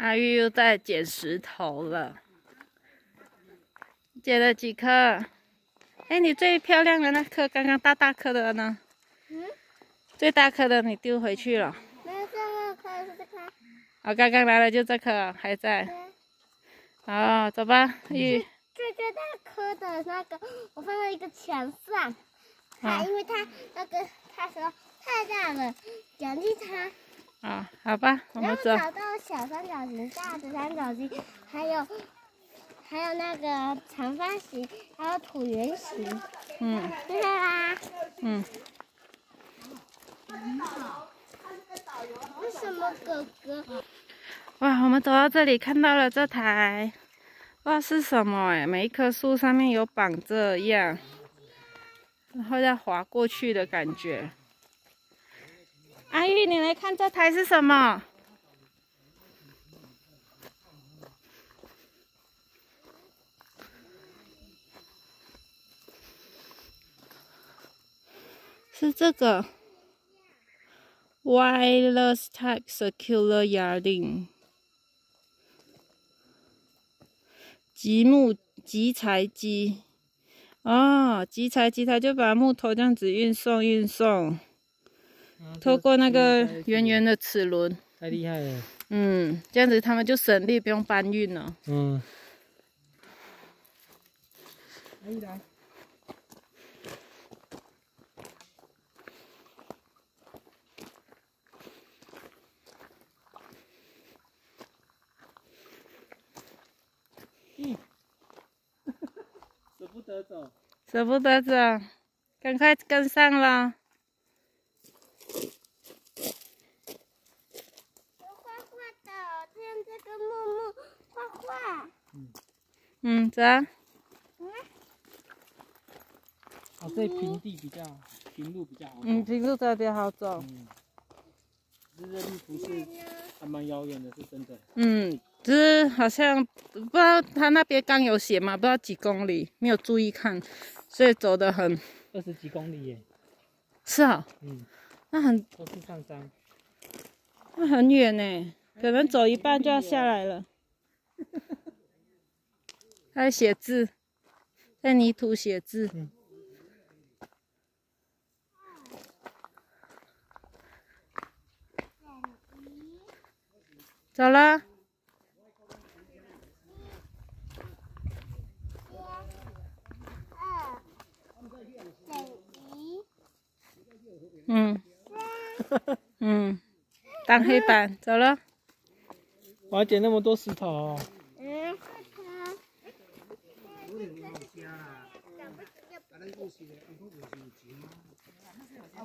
阿玉又在捡石头了，捡了几颗？哎，你最漂亮的那颗，刚刚大大颗的呢？嗯，最大颗的你丢回去了。没有这个颗，是这颗。我刚刚来了，就这颗还在。哦，走吧，玉。最最大颗的那个，我放在一个墙上。啊。因为它那个它说太大了，奖励它。啊，好吧，我们走。找到小三角形、大的三角形，还有还有那个长方形，还有椭圆形。嗯，对啦。嗯。为什么哥哥？哇，我们走到这里，看到了这台，不知道是什么哎，每一棵树上面有绑这样，然后再滑过去的感觉。阿玉，你来看这台是什么？是这个 wireless type circular yarding，集木集材机。哦，集材机，它就把木头这样子运送运送。透过那个圆圆的齿轮，太厉害了。嗯，这样子他们就省力，不用搬运了。嗯。可以来。嗯。舍不得走。舍不得走，赶快跟上了。嗯，走。嗯。哦，这平地比较平路比较好。嗯，平路特别好走。嗯。这路途是还蛮遥远的，是真的。嗯，只是好像不知道他那边刚有写嘛，不知道几公里，没有注意看，所以走的很。二十几公里耶。是啊。嗯。那很。都是上山。那很远呢，可能走一半就要下来了。在写字，在泥土写字。走了。嗯。嗯。当黑板，走了。我要捡那么多石头。啊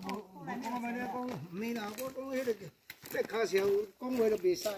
无，我讲安尼讲，唔免啦，我讲迄个，这卡车讲话都袂使。